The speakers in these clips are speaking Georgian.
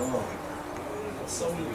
哦，收入。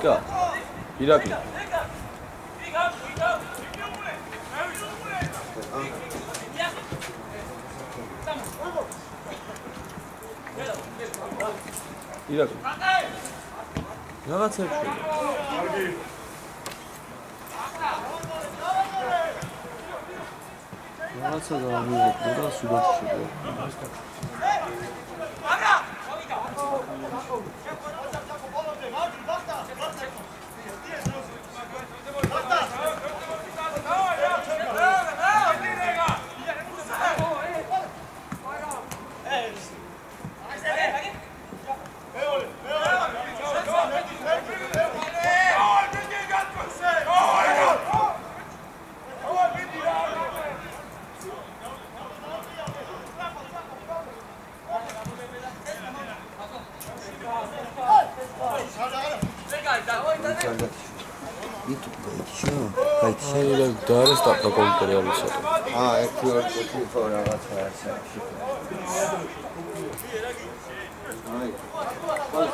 იკა. ირაკლი. ირაკლი. რაღაცებში. რაღაცა გამიგო და სულაც შედა.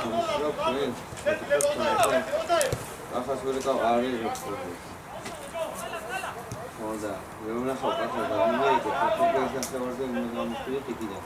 ხალხი მუშაობ ჩვენ. ახას ვერ ყავ არის როგორი. ხოდა, მე ვნახავ კაცო და მე იყო ფოტოგრაფია შესაძლებელი მე გამოსული ტიკიდა.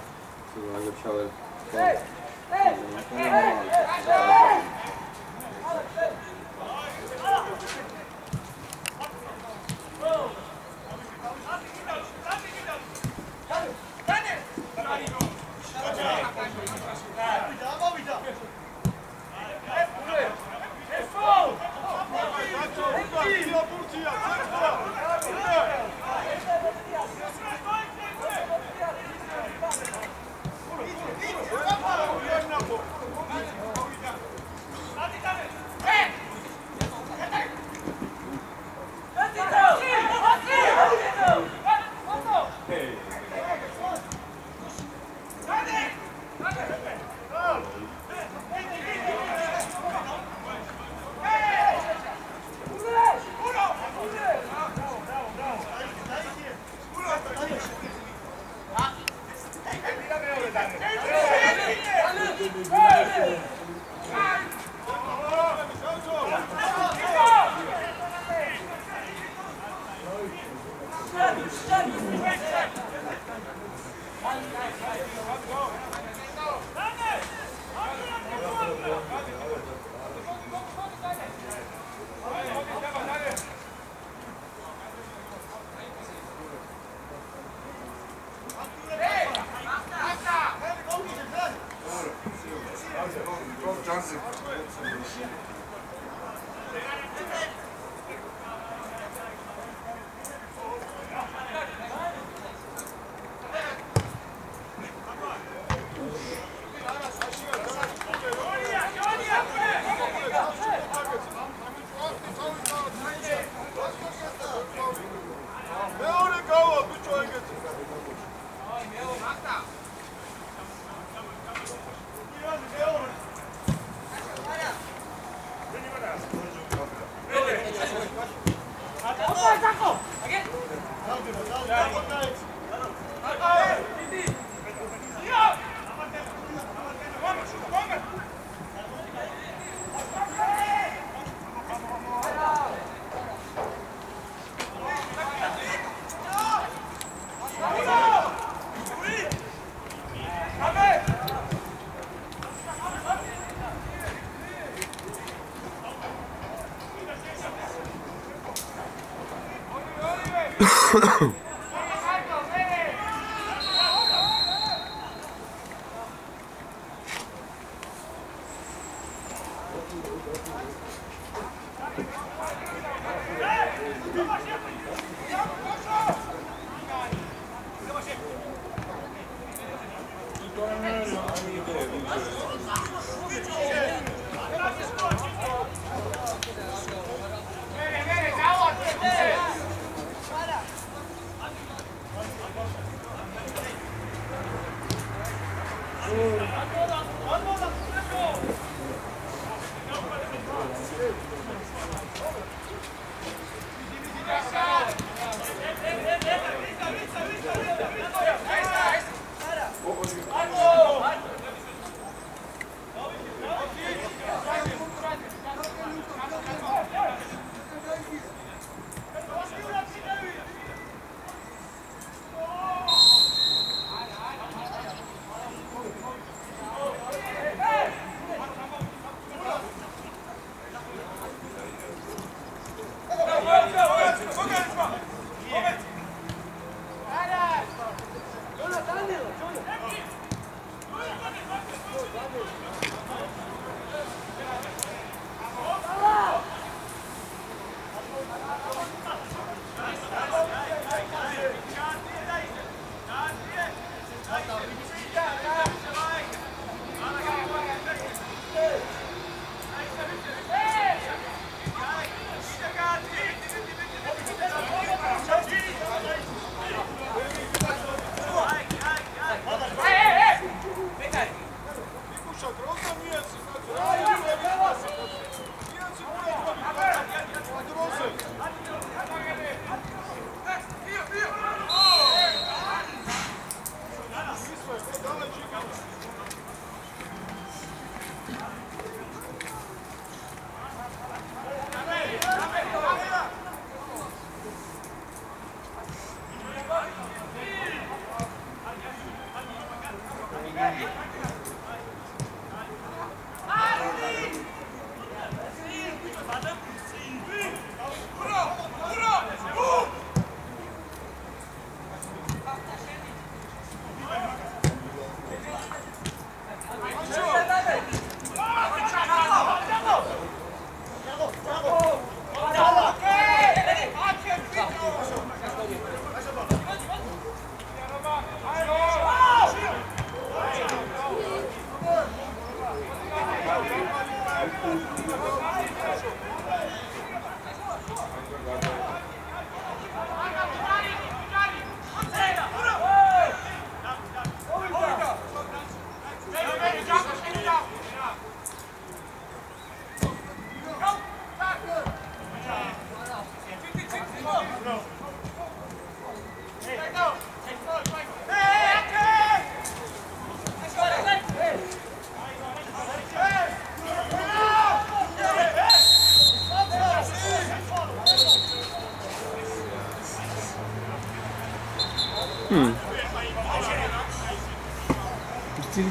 Oh.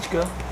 시켜요?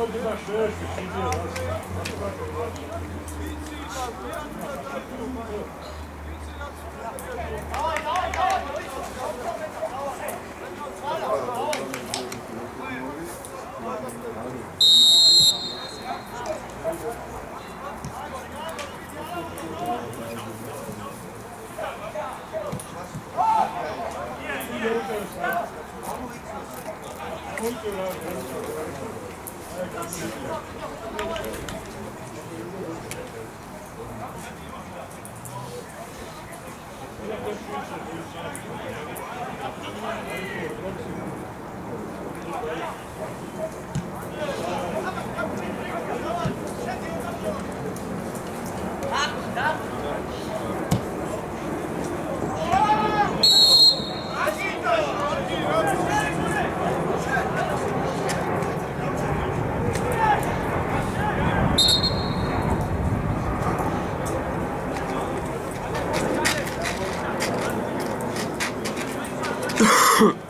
Thank you. 哼。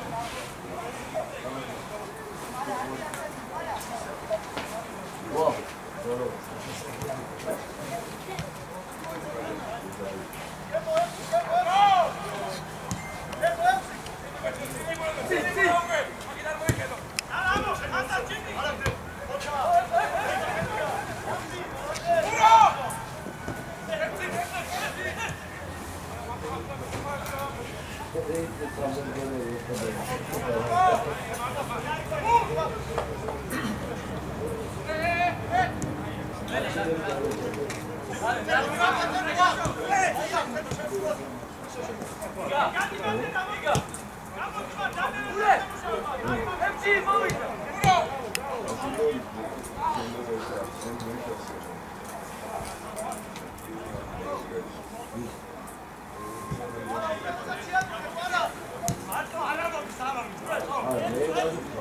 Thank you.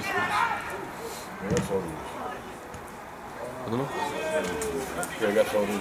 is this? Yeah, that's all these. I Olga.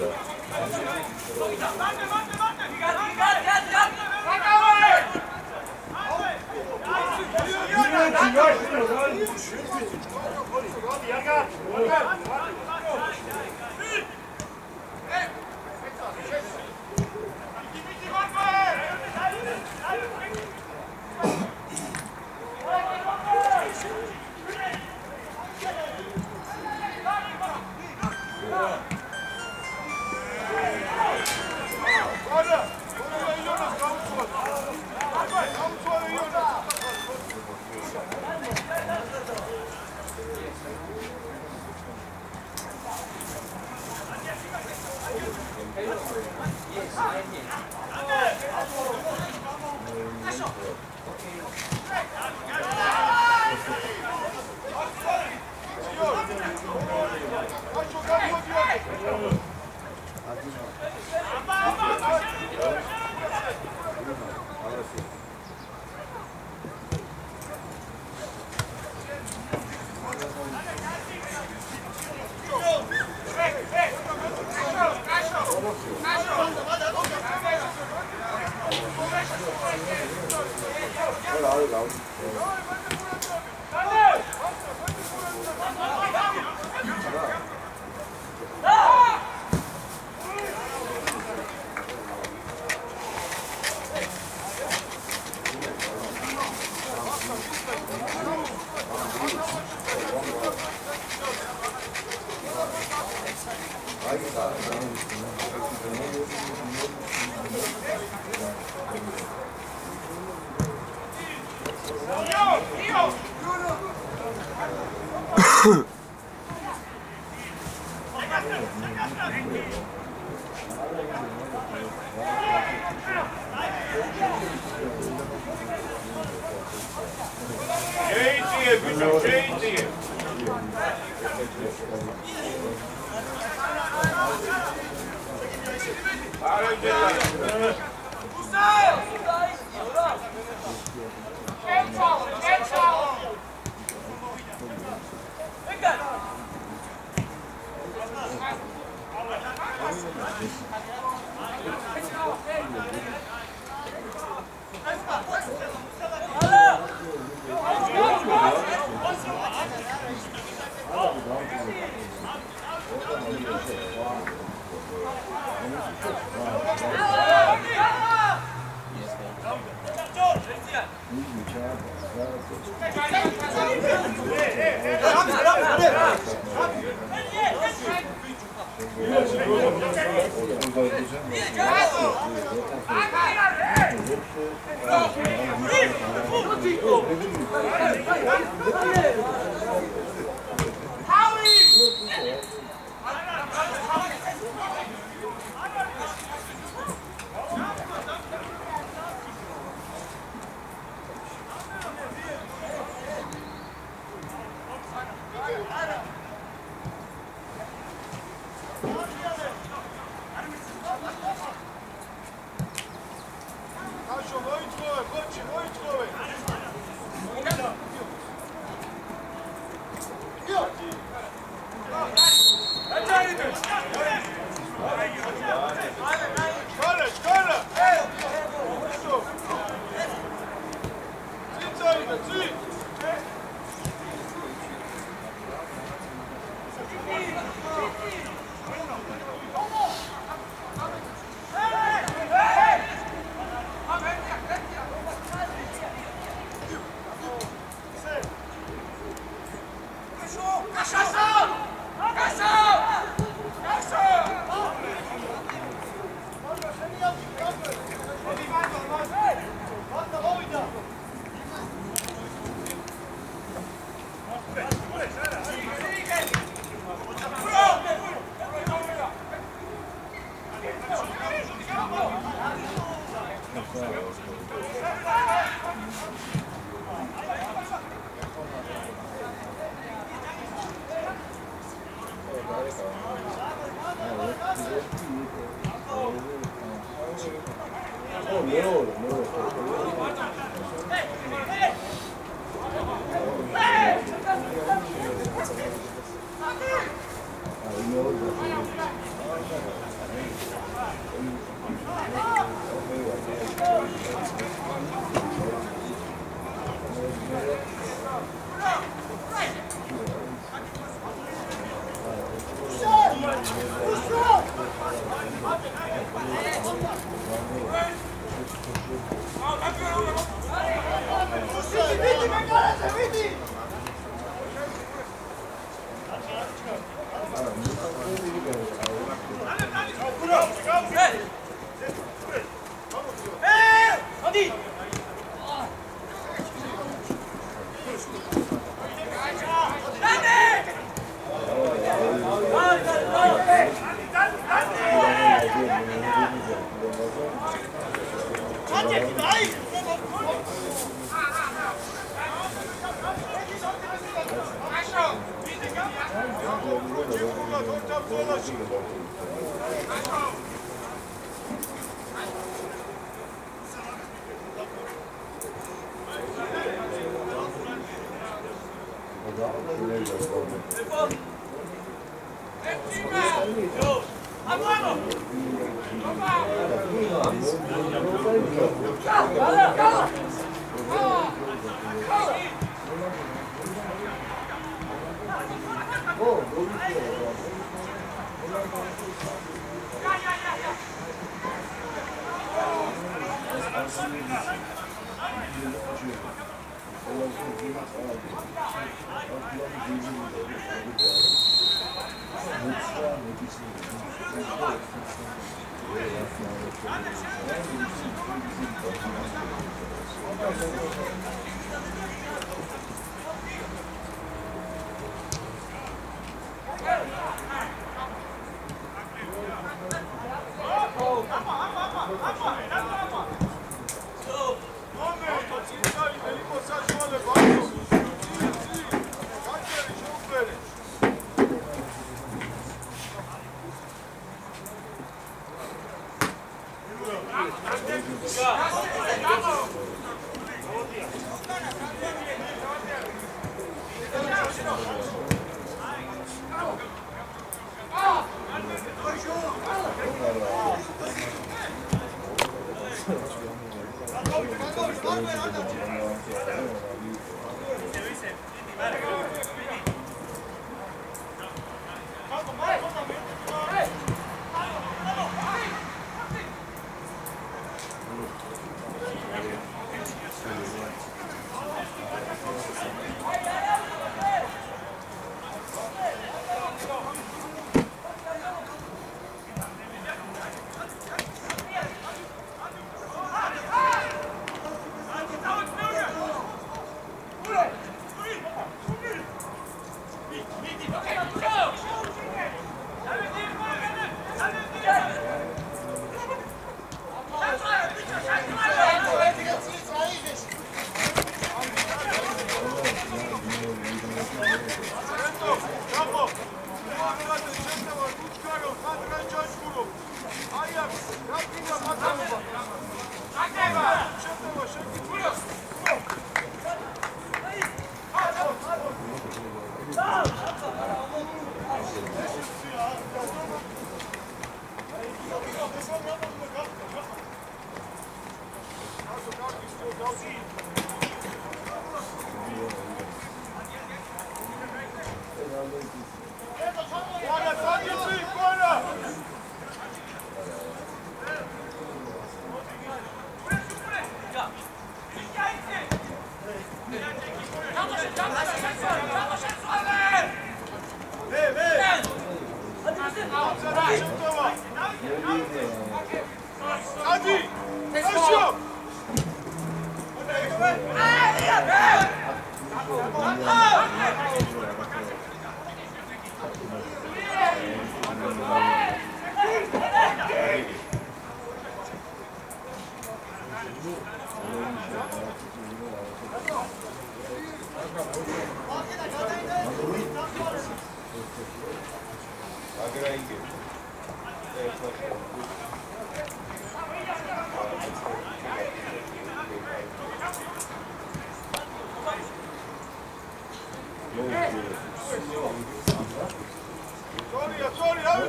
Out,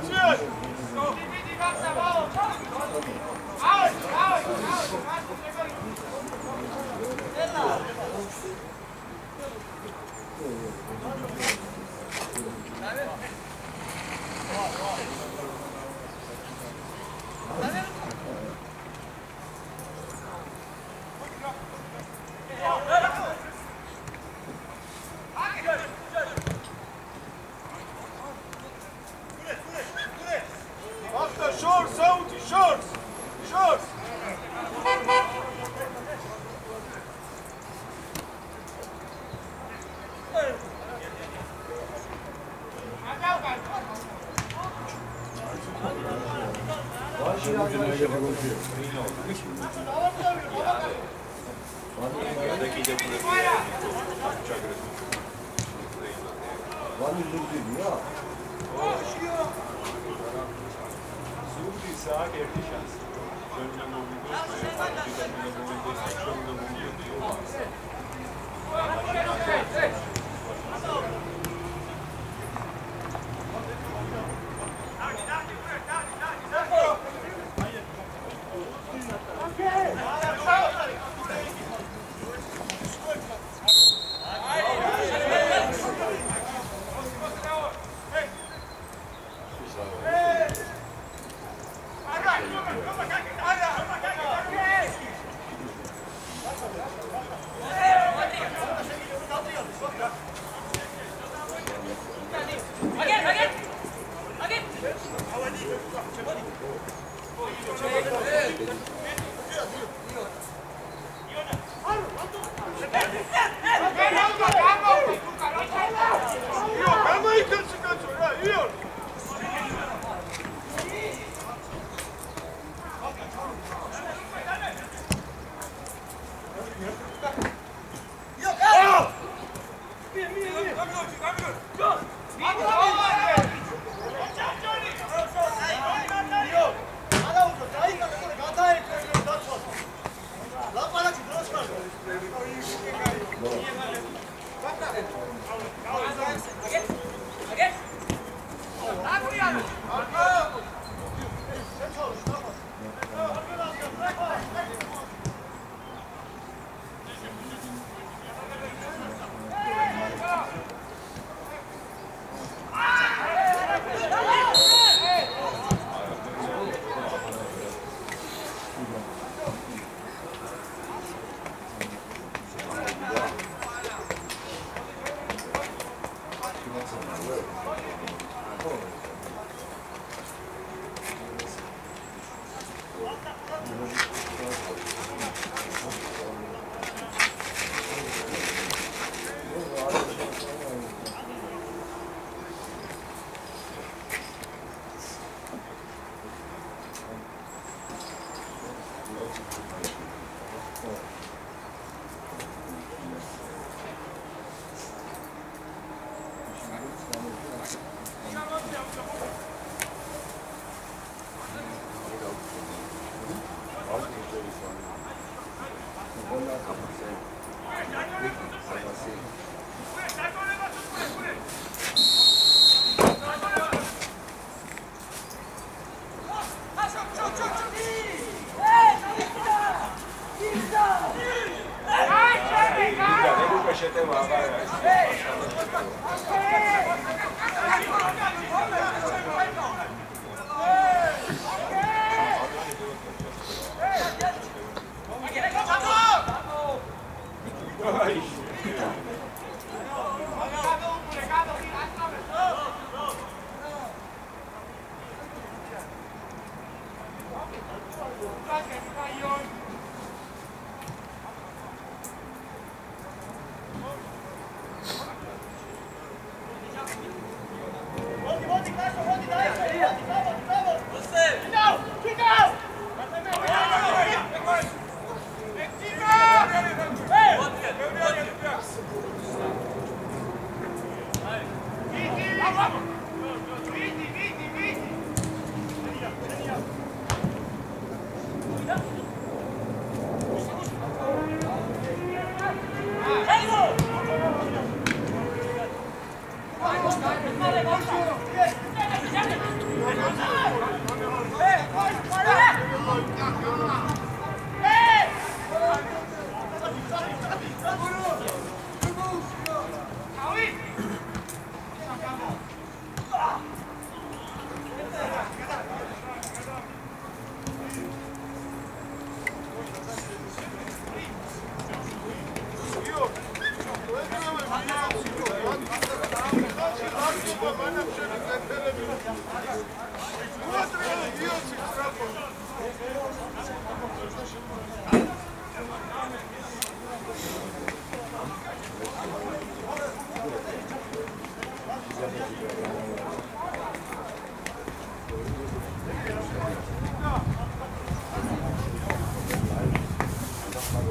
aus, aus, aus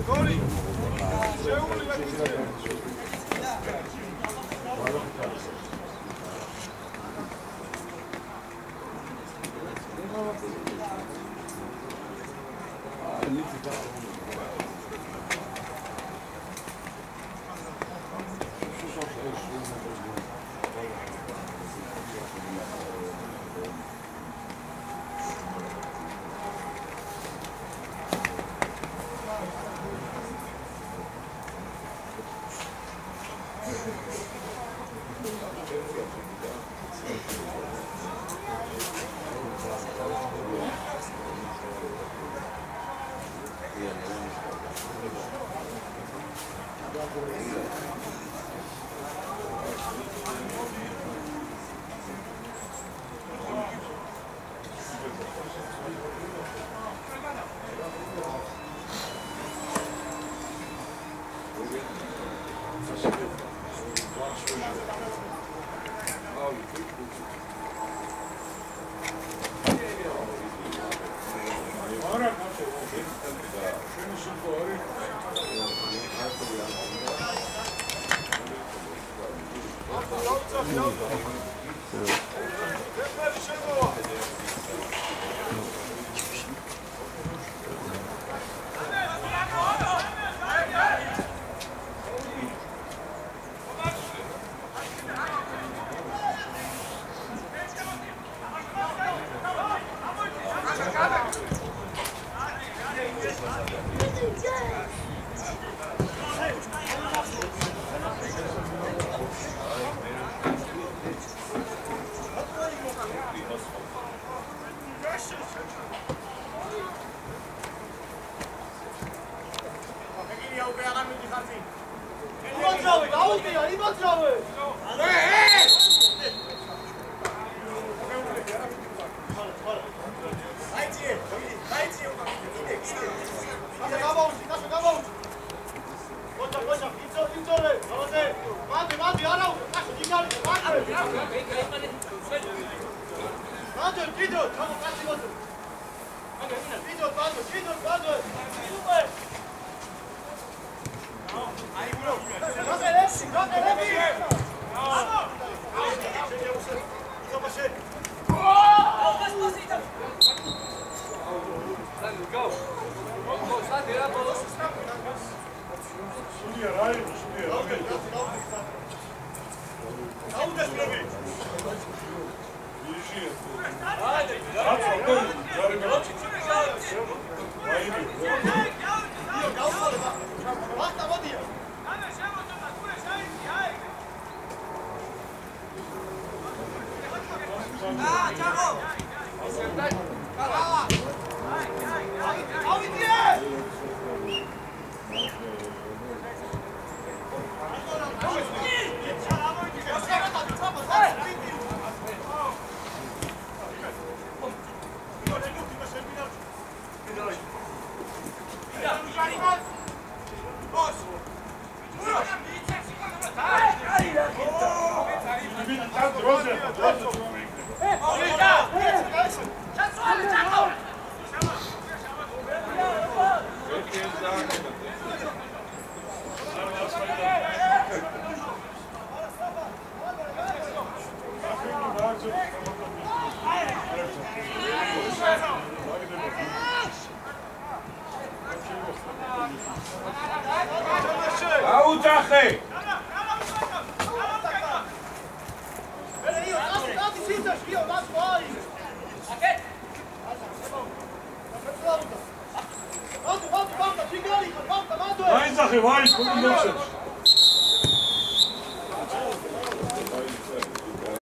Tony, Tony, 네.